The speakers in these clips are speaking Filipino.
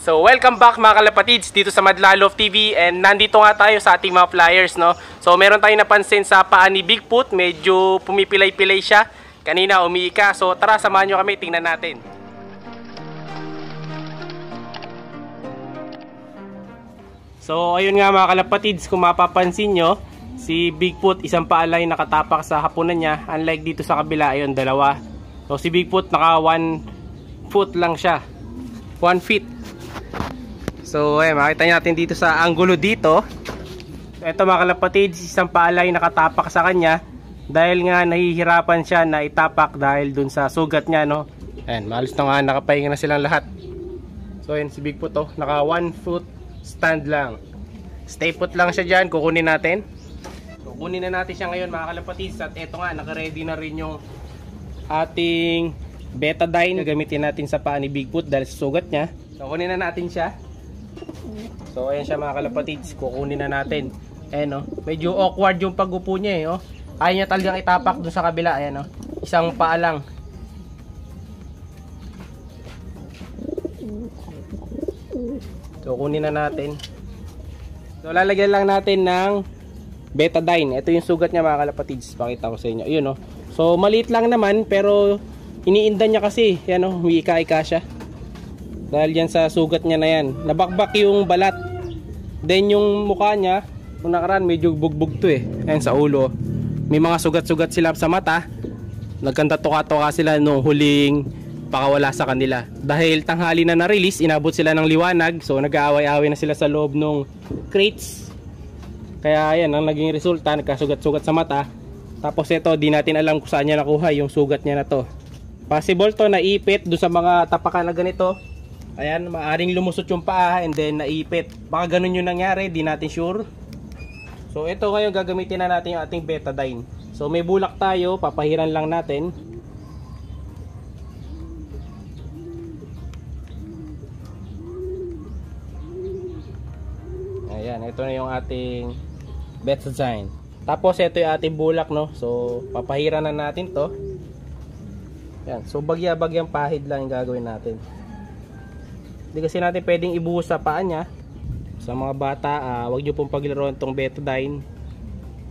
So, welcome back mga kalapatids dito sa Madlalove TV and nandito nga tayo sa ating mga flyers, no? So, meron tayong napansin sa paa ni Bigfoot, medyo pumipilay-pilay siya. Kanina umiika. So, tara samahan nyo kami, tingnan natin. So, ayun nga mga kalapatids, kung mapapansin nyo, si Bigfoot isang paalay nakatapak sa hapunan niya, unlike dito sa kabila, ayun, dalawa. So, si Bigfoot naka 1 foot lang siya. 1 feet. So, ayun, makita natin dito sa angulo dito. Ito mga kalapatids, isang paalay nakatapak sa kanya dahil nga nahihirapan siya na itapak dahil dun sa sugat niya, no? Ayan, malos na nga, nakapahinga na silang lahat. So, ayun, si Bigfoot, oh, naka 1 foot stand lang. Stay put lang siya dyan, kukunin natin. Kukunin na natin siya ngayon mga kalapatids at eto nga, nakaready na rin yung ating betadine. Gagamitin natin sa paa ni Bigfoot dahil sa sugat niya. So, kunin na natin siya. So, ayan siya mga kalapatids, kukunin na natin. Ayan oh, medyo awkward yung pag-upo niya eh oh. Ayaw niya talagang itapak dun sa kabila, ayan oh. Isang paa lang. So, kunin na natin. So, lalagyan lang natin ng betadine. Ito yung sugat niya mga kalapatids. Pakita ko sa inyo. Ayun, no? So, maliit lang naman, pero iniinda niya kasi. Yan, no? Umiika-ika siya. Dahil yan sa sugat niya na yan. Nabakbak yung balat. Then, yung mukha niya, nung nakaraan, medyo bugbog to eh. Ayan, sa ulo. May mga sugat-sugat sila sa mata. Nagkanta tuka-tuka sila nung huling pakawala sa kanila. Dahil tanghali na na-release, inabot sila ng liwanag. So nag-aaway-away na sila sa loob ng crates. Kaya yan ang naging resulta, nagkasugat-sugat sa mata. Tapos ito, di natin alam kung saan niya nakuha yung sugat niya na to. Possible to naipit do sa mga tapakan na ganito. Ayan, maaring lumusot yung paa and then naipit. Baka ganun yung nangyari, di natin sure. So ito ngayon gagamitin na natin yung ating betadine. So may bulak tayo, papahiran lang natin. Ayan, ito na yung ating betadine. Tapos ito yung ating bulak, no? So, papahiran na natin to. Ayan, so bagya-bagyang pahid lang yung gagawin natin. Hindi kasi natin pwedeng ibuhos sa paa niya. Sa mga bata, uh, wag nyo pong paglaruan tong betadine.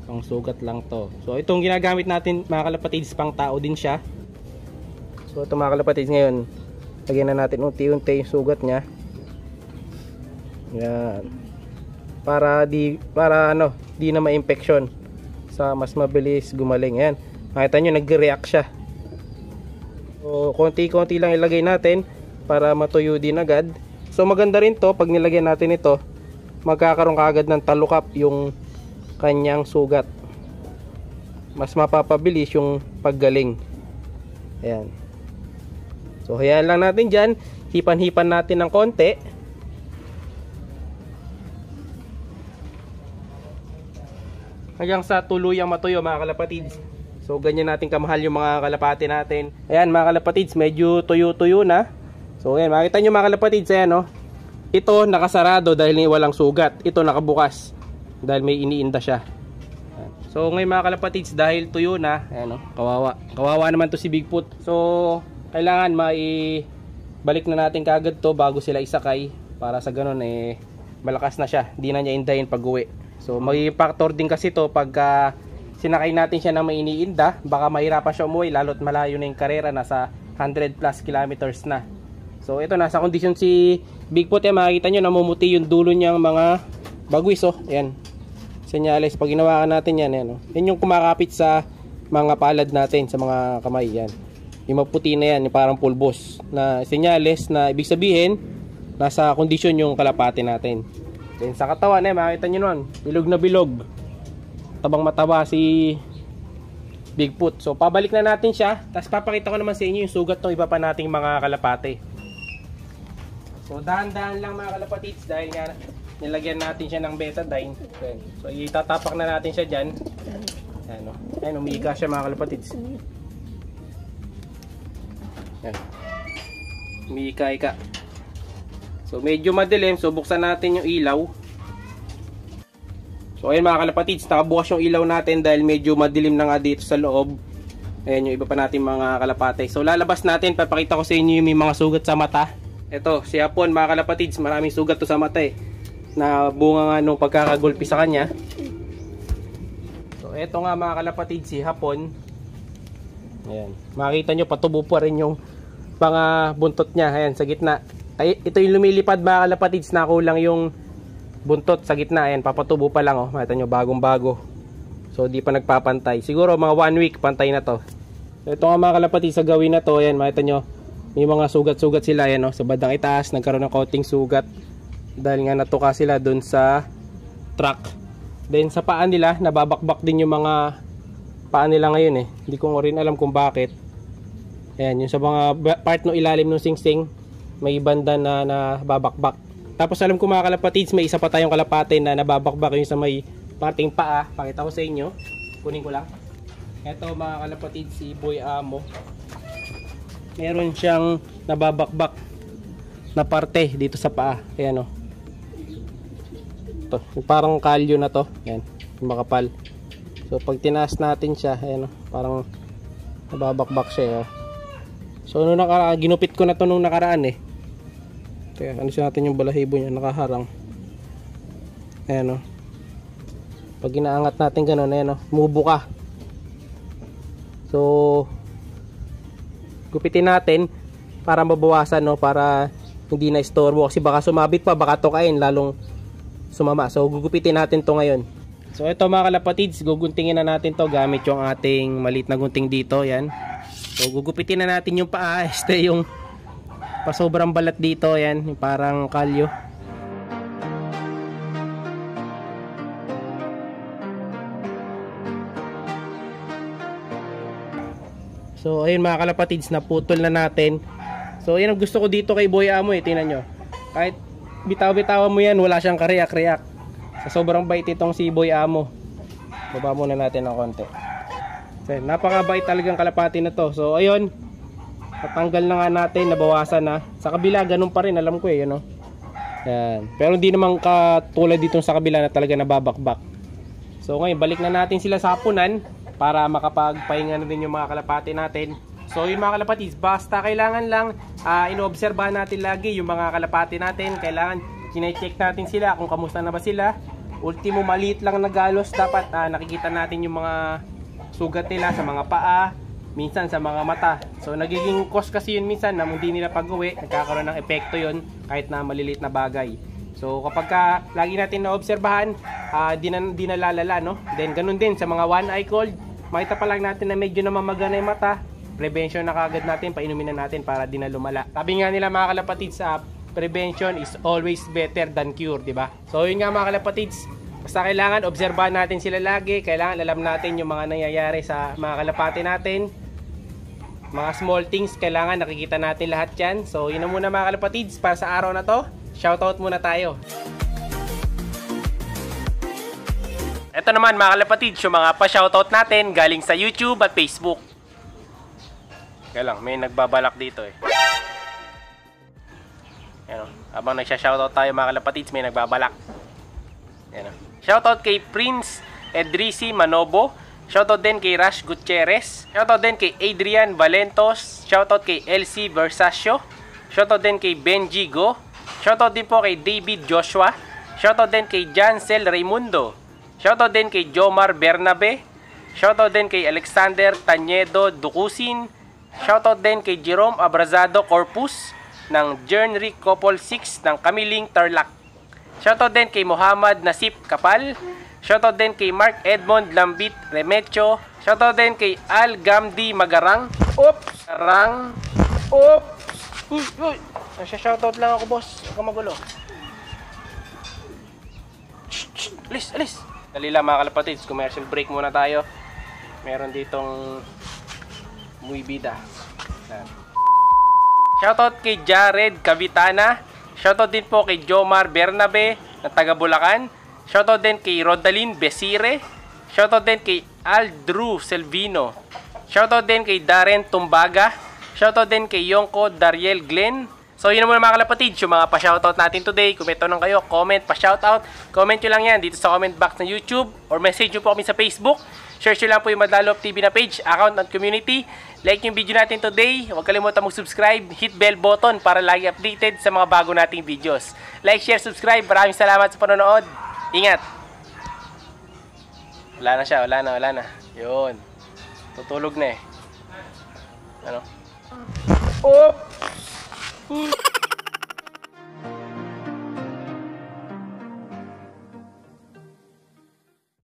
Pang sugat lang to. So, itong ginagamit natin mga kalapatids, pang tao din siya. So, ito mga kalapatids ngayon, lagyan na natin unti-unti yung sugat niya. Yan para di para ano di na ma-infection sa mas mabilis gumaling yan makita nyo nagre-react siya so konti-konti lang ilagay natin para matuyo din agad. So maganda rin to. Pag nilagyan natin ito magkakaroon kaagad ng talukap yung kanyang sugat. Mas mapapabilis yung paggaling. Ayan. So hayaan lang natin dyan. Hipan-hipan natin ng konti. Hanggang sa tuluyang matuyo mga kalapatids. So ganyan natin kamahal yung mga kalapati natin. Ayan mga kalapatids, medyo tuyo-tuyo na. So ayan, makita nyo mga kalapatids, ayan no. Ito nakasarado dahil walang sugat. Ito nakabukas dahil may iniinda siya. So ngayon mga kalapatids, dahil tuyo na, ayan no, kawawa. Kawawa naman to si Bigfoot. So kailangan mai balik na natin kagad to bago sila isakay para sa ganun eh malakas na siya. Hindi na niya indahin pag uwi. So magiging factor din kasi to pagka sinakay natin siya ng may iniinda, baka mahirapan siya umuwi lalo't malayo na yung karera, nasa 100 plus kilometers na. So ito nasa kondisyon si Bigfoot eh, makikita nyo namumuti yung dulo niyang mga bagwis oh. Ayan. Senyales, pag ginawa natin yan, yan, oh. yan yung kumakapit sa mga palad natin, sa mga kamay yan. Yung maputi na yan, yung parang pulbos na senyales na ibig sabihin nasa kondisyon yung kalapati natin. Then sa katawan eh, makita nyo nun, bilog na bilog. Tabang mataba si Bigfoot. So pabalik na natin siya. Tapos papakita ko naman sa inyo yung sugat ng iba pa nating mga kalapate. So dahan-dahan lang mga kalapatids dahil nga nilagyan natin siya ng betadine. So itatapak na natin siya dyan. Ayan o. Oh. Ayan, umiiga siya mga kalapatids. Ayan. Umiika-ika. So medyo madilim, so buksan natin yung ilaw. So ayun mga kalapatids, nakabukas yung ilaw natin dahil medyo madilim na nga dito sa loob. Ayan yung iba pa natin mga kalapate. So lalabas natin, papakita ko sa inyo yung may mga sugat sa mata. Ito, si Hapon mga kalapatids, maraming sugat to sa mata eh. Na bunga nga nung pagkakagulpi sa kanya. So, ito nga mga kalapatids, si Hapon. Ayan. Makita nyo, patubo pa rin yung mga buntot niya. Ayan, sa gitna. Ay, ito yung lumilipad mga kalapatids na kulang yung buntot sa gitna. Ayan, papatubo pa lang. Oh. Makita nyo, bagong bago. So, di pa nagpapantay. Siguro mga one week, pantay na to. Ito nga mga kalapatids, sa gawin na to. Ayan, makita nyo, may mga sugat-sugat sila. Ayan, oh, sa bandang itaas, nagkaroon ng coating sugat. Dahil nga natuka sila dun sa truck. Then, sa paa nila, nababakbak din yung mga paa nila ngayon eh. Hindi ko rin alam kung bakit. Ayan, yung sa mga part no ilalim ng singsing, may banda na nababakbak. Tapos alam ko mga kalapatids, may isa pa tayong kalapate na nababakbak yung sa may parting paa. Pakita ko sa inyo. Kunin ko lang. Ito mga kalapatids, si Boy Amo. Meron siyang nababakbak na parte dito sa paa. Ayan o. Ito, yung parang kalyo na to. Ayan, makapal. So pag tinaas natin siya, ayan o, parang nababakbak siya. Oh. So nung nakara ginupit ko na to nung nakaraan eh. Teka, ano natin yung balahibo niya nakaharang. Ayan o. Pag inaangat natin ganun, ayan o, mubo ka. So, gupitin natin para mabawasan no, para hindi na istorbo kasi baka sumabit pa, baka tukain lalong sumama. So, gugupitin natin to ngayon. So, ito mga kalapatids, guguntingin na natin to gamit yung ating malit na gunting dito, yan. So, gugupitin na natin yung paa, este yung pasobrang balat dito, yan, yung parang kalyo. So, ayun mga kalapatids, naputol na natin. So, yan ang gusto ko dito kay Boy Amo eh, tingnan nyo. Kahit bitaw-bitawan mo yan, wala siyang kariyak-riyak. Sa sobrang bait itong si Boy Amo. Baba muna natin ng konti. So, napakabait talagang kalapati na to. So, ayun. Natanggal na nga natin, nabawasan na. Sa kabila, ganun pa rin, alam ko eh, ano. Yan. Pero hindi naman katulad dito sa kabila na talaga nababakbak. So, ngayon, balik na natin sila sa hapunan para makapagpahinga na din yung mga kalapati natin. So yung mga kalapati, basta kailangan lang uh, inoobserbahan natin lagi yung mga kalapati natin. Kailangan kine-check natin sila kung kamusta na ba sila. Ultimo maliit lang na galos dapat uh, nakikita natin yung mga sugat nila sa mga paa, minsan sa mga mata. So nagiging cause kasi yun minsan na hindi nila pag-uwi, nagkakaroon ng epekto yun kahit na maliliit na bagay. So kapag ka, lagi natin naobserbahan, uh, di, na, di nalalala, no? Then ganun din sa mga one eye cold, makita pa lang natin na medyo namamaga na yung mata, prevention na kagad natin, painumin na natin para di na lumala. Sabi nga nila mga kalapatids, sa prevention is always better than cure, di ba? So yun nga mga kalapatids, basta kailangan obserbahan natin sila lagi, kailangan alam natin yung mga nangyayari sa mga kalapati natin. Mga small things, kailangan nakikita natin lahat yan. So yun na muna mga kalapatids, para sa araw na to, shoutout muna tayo. Ito naman mga kalapatids, yung mga pa-shoutout natin galing sa YouTube at Facebook. Kaya lang, may nagbabalak dito eh. Yan o. Habang nagsha-shoutout tayo mga kalapatids, may nagbabalak. Yan o. Shoutout kay Prince Edrisi Manobo. Shoutout din kay Rash Gutierrez. Shoutout din kay Adrian Valentos. Shoutout kay LC Versacio. Shoutout din kay Benji Go. Shoutout din po kay David Joshua. Shoutout din kay Jancel Raimundo. Shoutout din kay Jomar Bernabe. Shoutout din kay Alexander Tanyedo Dukusin. Shoutout din kay Jerome Abrazado Corpus ng Jernry Couple 6 ng Kamiling Tarlac. Shoutout din kay Muhammad Nasip Kapal. Shoutout din kay Mark Edmond Lambit Remecho. Shoutout din kay Al Gamdi Magarang. Oops! Rang. Oops! Uy, uy! Shoutout lang ako, boss. Huwag magulo. Shh, shh. Alis, alis! Dali lang mga kalapatids, commercial break muna tayo. Meron ditong muy bida. Shoutout kay Jared Cavitana. Shoutout din po kay Jomar Bernabe na taga Bulacan. Shoutout din kay Rodalyn Besire. Shoutout din kay Aldrew Selvino. Shoutout din kay Darren Tumbaga. Shoutout din kay Yonko Dariel Glenn. So yun na muna mga kalapatid, yung mga pa-shoutout natin today. Kung may tanong kayo, comment, pa-shoutout. Comment nyo lang yan dito sa comment box ng YouTube or message nyo po kami sa Facebook. Share nyo lang po yung Madalop TV na page, account at community. Like yung video natin today. Huwag kalimutan mag-subscribe, hit bell button para lagi updated sa mga bago nating videos. Like, share, subscribe. Maraming salamat sa panonood. Ingat! Wala na siya, wala na, wala na. Yun. Tutulog na eh. Ano? Oh! food.